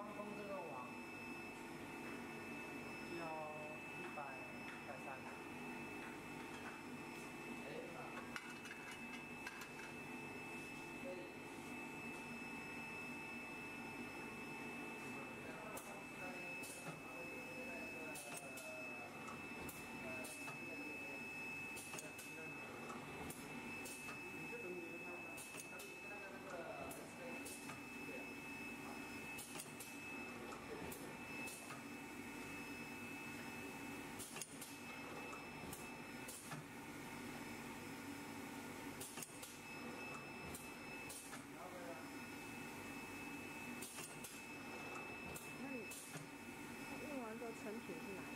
한번 들어오고 学是吧？